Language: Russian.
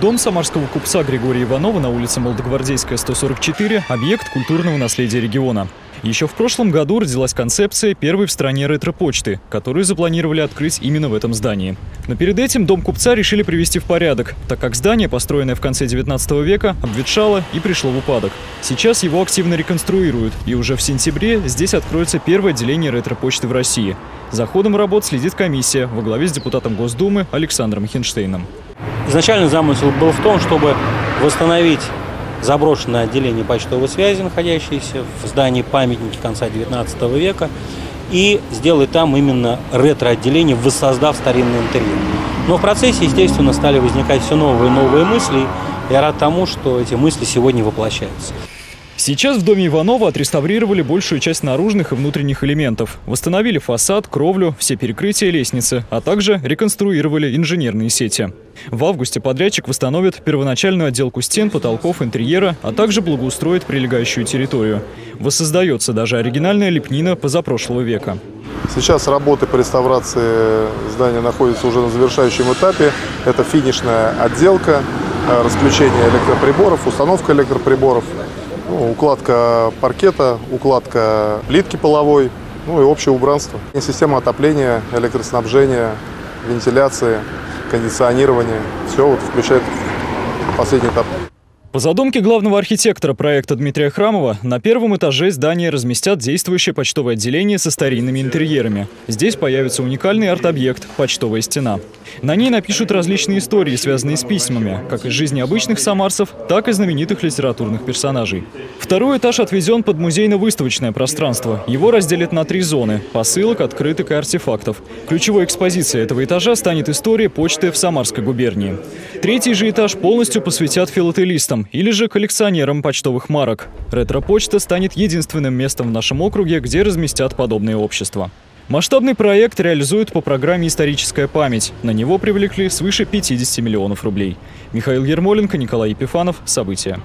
Дом самарского купца Григория Иванова на улице Молодогвардейская, 144 – объект культурного наследия региона. Еще в прошлом году родилась концепция первой в стране ретро-почты, которую запланировали открыть именно в этом здании. Но перед этим дом купца решили привести в порядок, так как здание, построенное в конце 19 века, обветшало и пришло в упадок. Сейчас его активно реконструируют, и уже в сентябре здесь откроется первое отделение ретро-почты в России. За ходом работ следит комиссия во главе с депутатом Госдумы Александром Хинштейном. Изначальный замысел был в том, чтобы восстановить заброшенное отделение почтовой связи, находящееся в здании памятники конца XIX века, и сделать там именно ретро-отделение, воссоздав старинный интерьер. Но в процессе, естественно, стали возникать все новые и новые мысли. Я рад тому, что эти мысли сегодня воплощаются. Сейчас в доме Иванова отреставрировали большую часть наружных и внутренних элементов. Восстановили фасад, кровлю, все перекрытия лестницы, а также реконструировали инженерные сети. В августе подрядчик восстановит первоначальную отделку стен, потолков, интерьера, а также благоустроит прилегающую территорию. Воссоздается даже оригинальная лепнина позапрошлого века. Сейчас работы по реставрации здания находятся уже на завершающем этапе. Это финишная отделка, э, расключение электроприборов, установка электроприборов – ну, укладка паркета, укладка плитки половой, ну и общее убранство. Система отопления, электроснабжения, вентиляции, кондиционирования. Все вот включает последний этап. По задумке главного архитектора проекта Дмитрия Храмова, на первом этаже здания разместят действующее почтовое отделение со старинными интерьерами. Здесь появится уникальный арт-объект – почтовая стена. На ней напишут различные истории, связанные с письмами, как из жизни обычных самарцев, так и знаменитых литературных персонажей. Второй этаж отведен под музейно-выставочное пространство. Его разделят на три зоны – посылок, открыток и артефактов. Ключевой экспозицией этого этажа станет история почты в Самарской губернии. Третий же этаж полностью посвятят филателистам или же коллекционерам почтовых марок. Ретро-почта станет единственным местом в нашем округе, где разместят подобные общества. Масштабный проект реализуют по программе «Историческая память». На него привлекли свыше 50 миллионов рублей. Михаил Ермоленко, Николай Епифанов. События.